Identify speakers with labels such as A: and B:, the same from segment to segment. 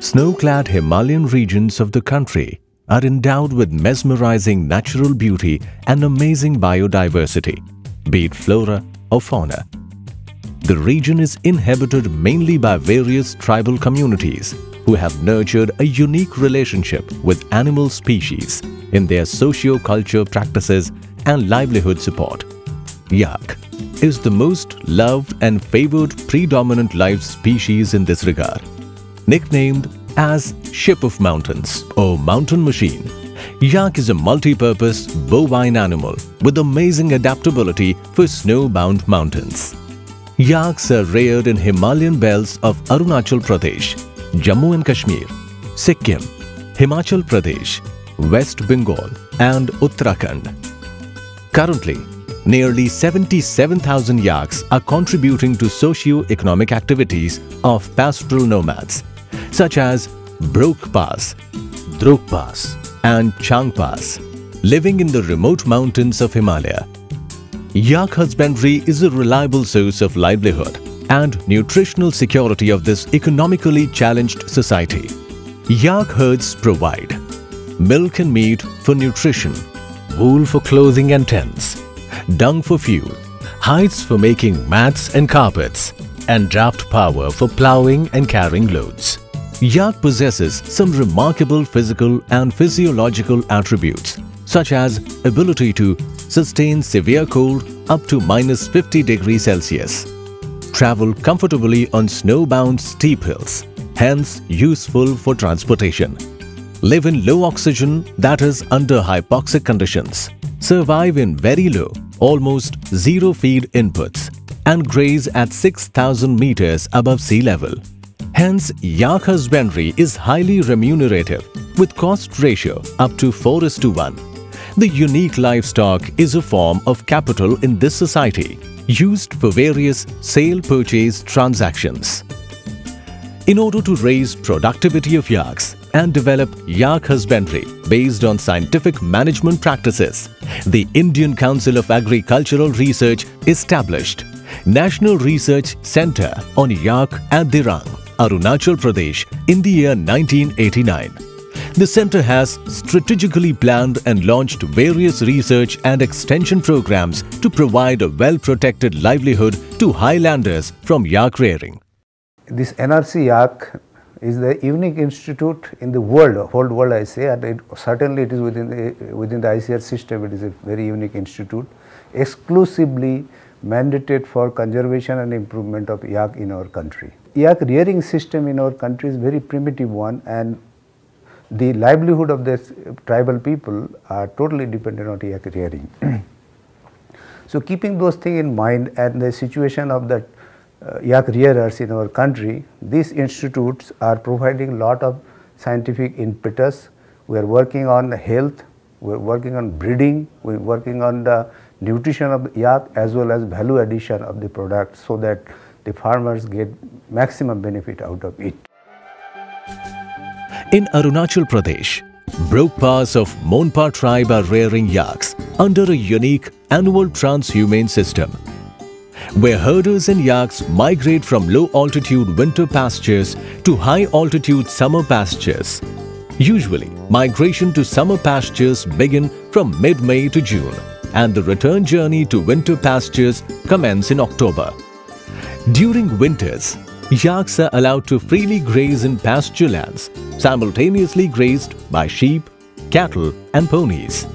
A: Snow-clad Himalayan regions of the country are endowed with mesmerizing natural beauty and amazing biodiversity, be it flora or fauna. The region is inhabited mainly by various tribal communities who have nurtured a unique relationship with animal species in their socio-culture practices and livelihood support. Yak is the most loved and favored predominant life species in this regard. Nicknamed as Ship of Mountains or Mountain Machine, yak is a multi-purpose bovine animal with amazing adaptability for snow-bound mountains. Yaks are reared in Himalayan belts of Arunachal Pradesh, Jammu and Kashmir, Sikkim, Himachal Pradesh, West Bengal and Uttarakhand. Currently, nearly 77,000 yaks are contributing to socio-economic activities of pastoral nomads such as Brokpas, Druk Pass and Changpas, living in the remote mountains of Himalaya. Yak husbandry is a reliable source of livelihood and nutritional security of this economically challenged society. Yak herds provide milk and meat for nutrition, wool for clothing and tents, dung for fuel, hides for making mats and carpets, and draft power for ploughing and carrying loads. Yak possesses some remarkable physical and physiological attributes such as ability to sustain severe cold up to minus 50 degrees Celsius, travel comfortably on snow-bound steep hills, hence useful for transportation, live in low oxygen that is under hypoxic conditions, survive in very low, almost zero feed inputs, and graze at 6,000 meters above sea level. Hence, yak husbandry is highly remunerative with cost ratio up to 4 is to 1. The unique livestock is a form of capital in this society used for various sale-purchase transactions. In order to raise productivity of yaks and develop yak husbandry based on scientific management practices, the Indian Council of Agricultural Research established National Research Centre on Yak at Dirang, Arunachal Pradesh in the year 1989. The centre has strategically planned and launched various research and extension programs to provide a well-protected livelihood to highlanders from yak rearing.
B: This NRC Yak is the unique institute in the world, whole world I say, and it, certainly it is within the, within the ICAR system, it is a very unique institute, exclusively mandated for conservation and improvement of yak in our country. Yak rearing system in our country is very primitive one and the livelihood of the tribal people are totally dependent on yak rearing. so keeping those things in mind and the situation of the uh, yak rearers in our country, these institutes are providing lot of scientific impetus. We are working on the health, we are working on breeding, we are working on the nutrition of the yak as well as value addition of the product so that the farmers get maximum benefit out of it.
A: In Arunachal Pradesh, Brokpas of Monpa tribe are rearing yaks under a unique annual transhumance system, where herders and yaks migrate from low-altitude winter pastures to high-altitude summer pastures. Usually, migration to summer pastures begin from mid-May to June and the return journey to winter pastures commence in October. During winters, yaks are allowed to freely graze in pasture lands, simultaneously grazed by sheep, cattle and ponies.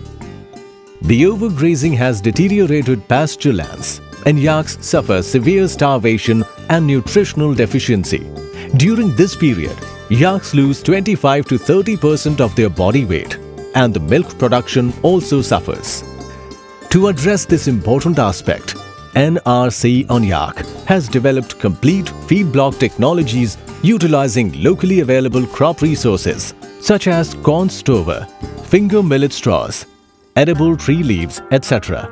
A: The overgrazing has deteriorated pasture lands and yaks suffer severe starvation and nutritional deficiency. During this period, yaks lose 25 to 30% of their body weight and the milk production also suffers. To address this important aspect, NRC on Yak has developed complete feed block technologies utilizing locally available crop resources such as corn stover, finger millet straws, edible tree leaves, etc.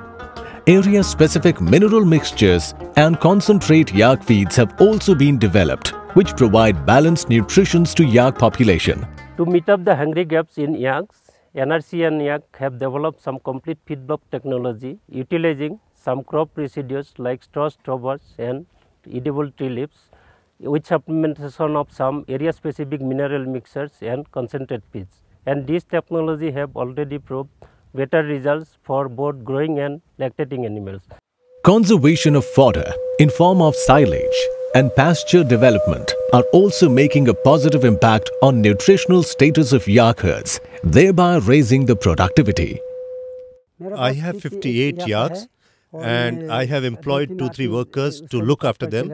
A: Area-specific mineral mixtures and concentrate yak feeds have also been developed, which provide balanced nutrition to yak population.
C: To meet up the hungry gaps in yaks, NRC and yak have developed some complete feed block technology utilizing some crop residues like straw tubers and edible tree leaves with supplementation of some area specific mineral mixtures and concentrate feeds. And this technology have already proved better results for both growing and lactating animals.
A: Conservation of fodder in form of silage and pasture development are also making a positive impact on nutritional status of yak herds, thereby raising the productivity.
D: I have 58 yaks and I have employed two three workers to look after them.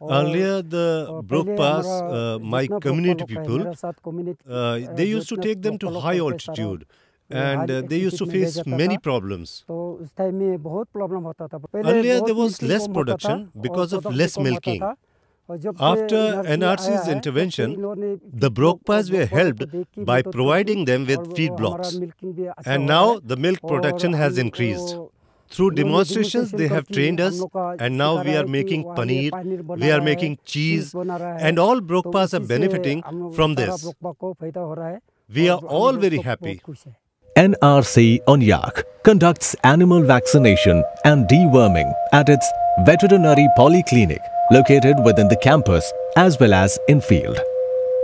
D: Earlier, the Brokpas, uh, my community people, uh, they used to take them to high altitude and uh, they used to face many problems. Earlier, there was less production because of less milking. After NRC's intervention, the Brokpas were helped by providing them with feed blocks. And now the milk production has increased. Through demonstrations, they have trained us, and now we are making paneer, we are making cheese, and all Brokpas are benefiting from this. We are all very happy.
A: NRC on Yak conducts animal vaccination and deworming at its veterinary polyclinic located within the campus as well as in field.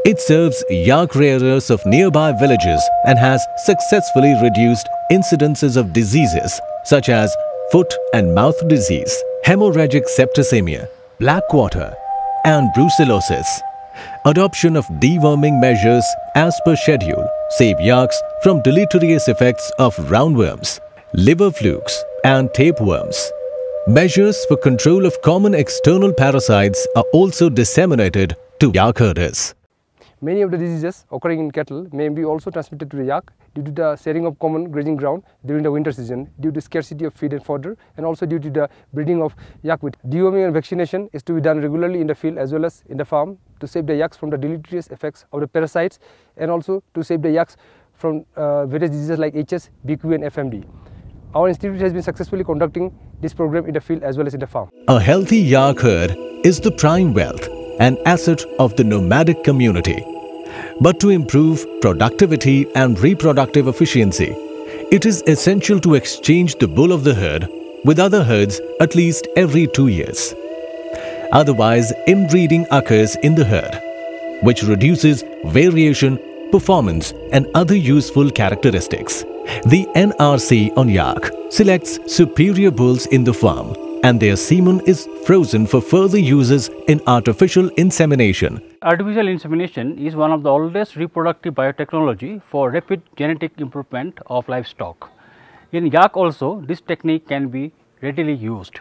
A: It serves yak rearers of nearby villages and has successfully reduced incidences of diseases such as foot and mouth disease, hemorrhagic septicemia, black quarter, and brucellosis. Adoption of deworming measures as per schedule save yaks from deleterious effects of roundworms, liver flukes, and tapeworms. Measures for control of common external parasites are also disseminated to yak herders.
E: Many of the diseases occurring in cattle may be also transmitted to the yak due to the sharing of common grazing ground during the winter season, due to scarcity of feed and fodder, and also due to the breeding of yak with deworming and vaccination is to be done regularly in the field as well as in the farm to save the yaks from the deleterious effects of the parasites and also to save the yaks from uh, various diseases like HS, BQ and FMD. Our institute has been successfully conducting this program in the field as well as in the farm.
A: A healthy yak herd is the prime wealth and asset of the nomadic community. But to improve productivity and reproductive efficiency, it is essential to exchange the bull of the herd with other herds at least every two years. Otherwise, inbreeding occurs in the herd, which reduces variation, performance and other useful characteristics. The NRC on yak selects superior bulls in the farm and their semen is frozen for further uses in artificial insemination.
F: Artificial insemination is one of the oldest reproductive biotechnology for rapid genetic improvement of livestock. In yak also this technique can be readily used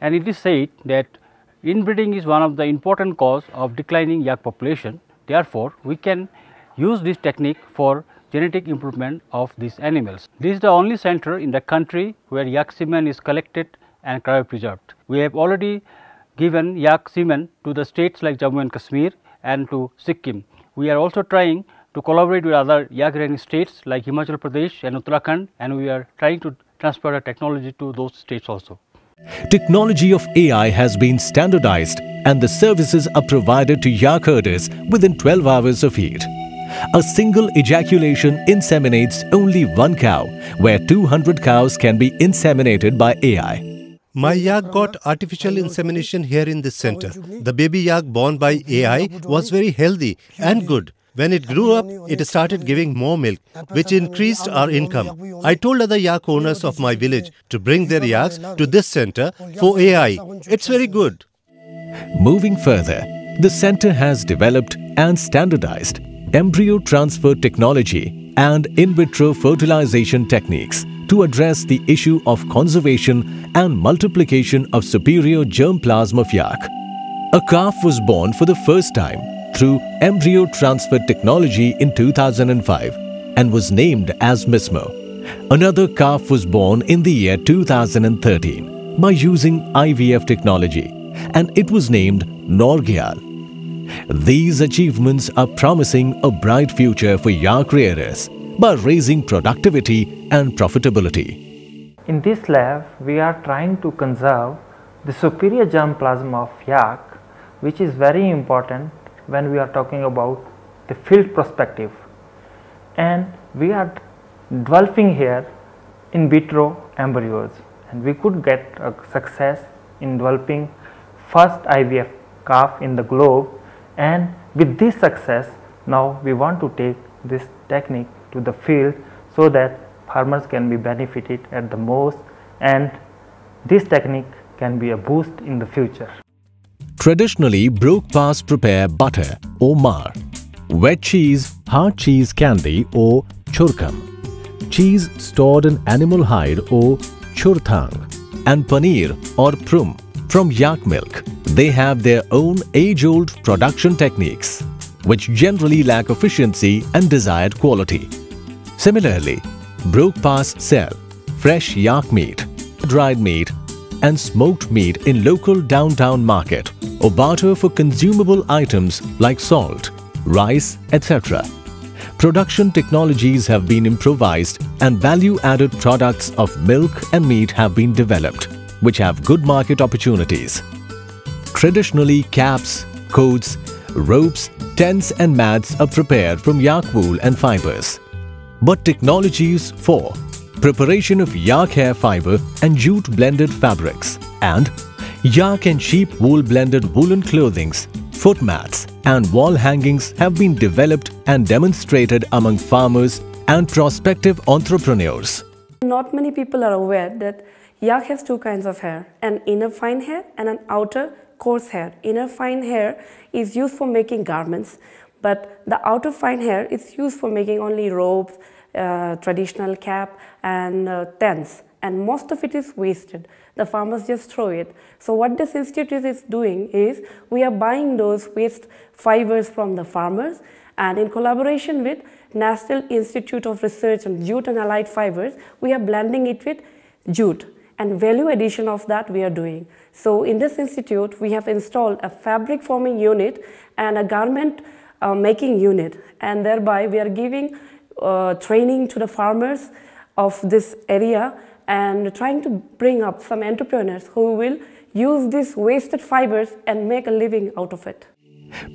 F: and it is said that inbreeding is one of the important cause of declining yak population. Therefore, we can use this technique for genetic improvement of these animals. This is the only center in the country where yak semen is collected and cryopreserved. We have already given yak semen to the states like Jammu and Kashmir and to Sikkim. We are also trying to collaborate with other yak rearing states like Himachal Pradesh and Uttarakhand and we are trying to transfer the technology to those states also.
A: Technology of AI has been standardized and the services are provided to yak herders within 12 hours of heat. A single ejaculation inseminates only one cow, where 200 cows can be inseminated by AI.
D: My yak got artificial insemination here in this center. The baby yak born by AI was very healthy and good. When it grew up, it started giving more milk, which increased our income. I told other yak owners of my village to bring their yaks to this center for AI. It's very good.
A: Moving further, the center has developed and standardized embryo transfer technology and in vitro fertilization techniques to address the issue of conservation and multiplication of superior germplasm of yak. A calf was born for the first time through embryo transfer technology in 2005 and was named as Mismo. Another calf was born in the year 2013 by using IVF technology and it was named Norgyal. These achievements are promising a bright future for yak rearers by raising productivity and profitability.
G: In this lab, we are trying to conserve the superior germplasm of yak, which is very important when we are talking about the field perspective. And we are developing here in vitro embryos and we could get a success in developing first IVF calf in the globe and with this success now we want to take this technique to the field so that farmers can be benefited at the most and this technique can be a boost in the future.
A: Traditionally, Brokpas prepare butter or mar, wet cheese, hard cheese candy or churkam, cheese stored in animal hide or churthang, and paneer or prum from yak milk. They have their own age-old production techniques, which generally lack efficiency and desired quality. Similarly, Brokpas sell fresh yak meat, dried meat and smoked meat in local downtown market or barter for consumable items like salt, rice, etc. Production technologies have been improvised and value-added products of milk and meat have been developed, which have good market opportunities. Traditionally, caps, coats, ropes, tents and mats are prepared from yak wool and fibers. But technologies for preparation of yak hair fiber and jute blended fabrics and yak and sheep wool blended woolen clothings, foot mats and wall hangings have been developed and demonstrated among farmers and prospective entrepreneurs.
H: Not many people are aware that yak has two kinds of hair, an inner fine hair and an outer coarse hair. Inner fine hair is used for making garments, but the outer fine hair is used for making only robes, uh, traditional cap and uh, tents and most of it is wasted. The farmers just throw it. So what this institute is doing is we are buying those waste fibers from the farmers and in collaboration with National Institute of Research on Jute and Allied Fibers, we are blending it with jute and value addition of that we are doing. So in this institute, we have installed a fabric forming unit and a garment making unit and thereby we are giving uh, training to the farmers of this area and trying to bring up some entrepreneurs who will use these wasted fibers and make a living out of it.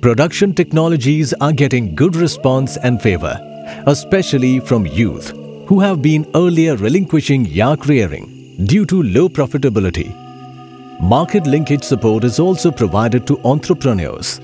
A: Production technologies are getting good response and favor, especially from youth who have been earlier relinquishing yak rearing due to low profitability. Market linkage support is also provided to entrepreneurs.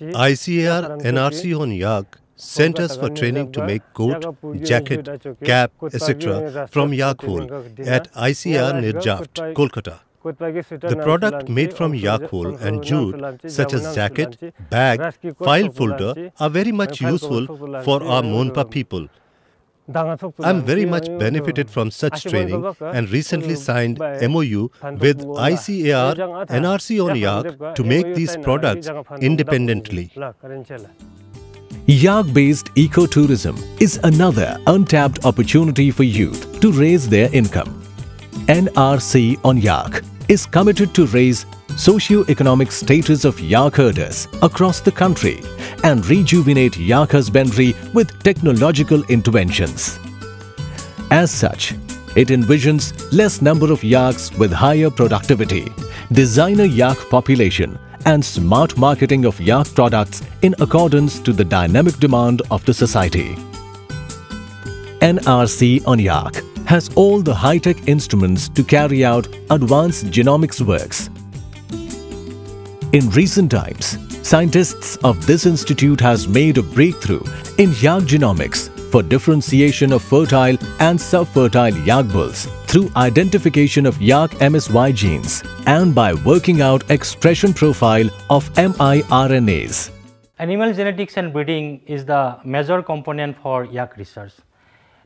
D: ICAR NRC on yak centers for training to make coat, jacket, cap, etc. from yak wool at ICAR NIRJAFT, Kolkata. The product made from yak wool and jute, such as jacket, bag, file folder, are very much useful for our Monpa people. I'm very much benefited from such training and recently signed MOU with ICAR NRC on yak to make these products independently.
A: Yak-based ecotourism is another untapped opportunity for youth to raise their income. NRC on Yak is committed to raise socio-economic status of yak herders across the country and rejuvenate yak husbandry with technological interventions. As such, it envisions less number of yaks with higher productivity, designer yak population and smart marketing of yak products in accordance to the dynamic demand of the society. NRC on Yak has all the high-tech instruments to carry out advanced genomics works. In recent times, scientists of this institute has made a breakthrough in yak genomics for differentiation of fertile and subfertile yak bulls through identification of yak MSY genes and by working out expression profile of miRNAs.
I: Animal genetics and breeding is the major component for yak research.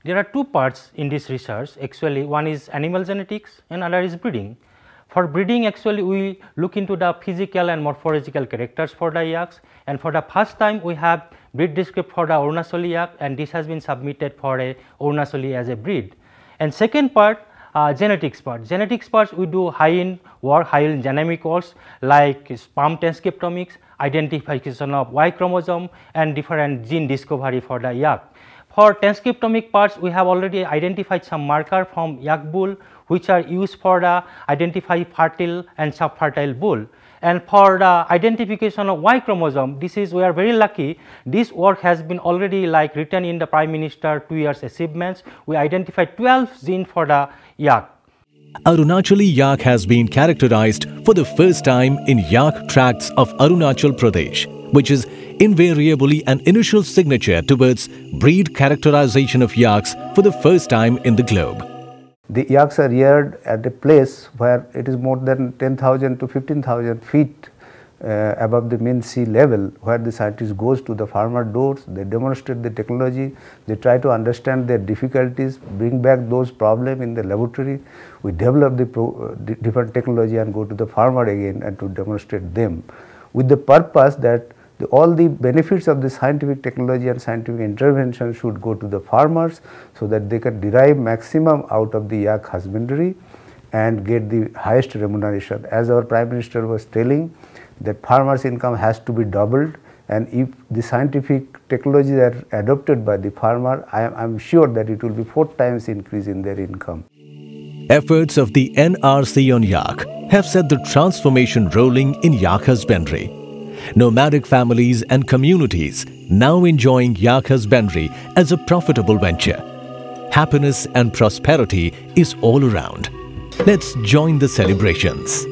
I: There are two parts in this research actually one is animal genetics and other is breeding. For breeding actually we look into the physical and morphological characters for the yaks and for the first time we have breed descript for the Arunachali yak and this has been submitted for a Arunachali as a breed. And second part uh, genetics part. Genetics parts we do high in work, high in genomic works like sperm transcriptomics, identification of Y chromosome and different gene discovery for the yak. For transcriptomic parts, we have already identified some marker from yak bull which are used for the identify fertile and subfertile bull. And for the identification of Y chromosome, this is we are very lucky. This work has been already like written in the Prime Minister two years achievements. We identified 12 gene for the yak.
A: Arunachali yak has been characterized for the first time in yak tracts of Arunachal Pradesh, which is invariably an initial signature towards breed characterization of yaks for the first time in the globe.
B: The yaks are reared at a place where it is more than 10,000 to 15,000 feet uh, above the mean sea level where the scientist goes to the farmer doors, they demonstrate the technology, they try to understand their difficulties, bring back those problems in the laboratory. We develop the pro, uh, different technology and go to the farmer again and to demonstrate them with the purpose that the, all the benefits of the scientific technology and scientific intervention should go to the farmers so that they can derive maximum out of the yak husbandry and get the highest remuneration. As our Prime Minister was telling that farmers income has to be doubled and if the scientific technologies are adopted by the farmer, I am sure that it will be four times increase in their income.
A: Efforts of the NRC on yak have set the transformation rolling in yak husbandry nomadic families and communities now enjoying yak husbandry as a profitable venture. Happiness and prosperity is all around. Let's join the celebrations.